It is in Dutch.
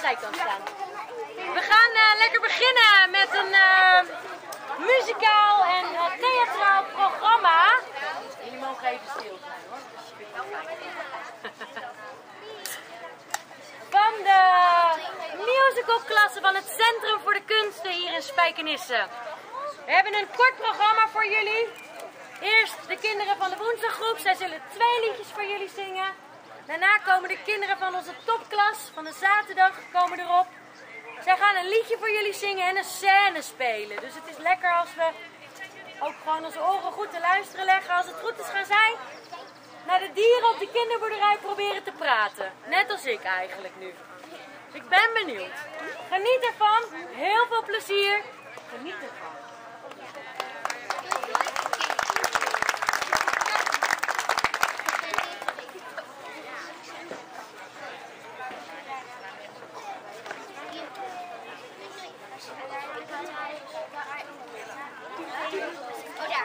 zijkant staan. We gaan eh, lekker beginnen met een eh, muzikaal en eh, theatraal programma. Jullie mogen even stil zijn hoor. Van de musicalklasse van het Centrum voor de Kunsten hier in Spijkenisse. We hebben een kort programma voor jullie. Eerst de kinderen van de woensdaggroep. Zij zullen twee liedjes voor jullie zingen. Daarna komen de kinderen van onze topklas van de zaterdag komen erop. Zij gaan een liedje voor jullie zingen en een scène spelen. Dus het is lekker als we ook gewoon onze oren goed te luisteren leggen. Als het goed is gaan zij naar de dieren op de kinderboerderij proberen te praten. Net als ik eigenlijk nu. Ik ben benieuwd. Geniet ervan. Heel veel plezier. Hola,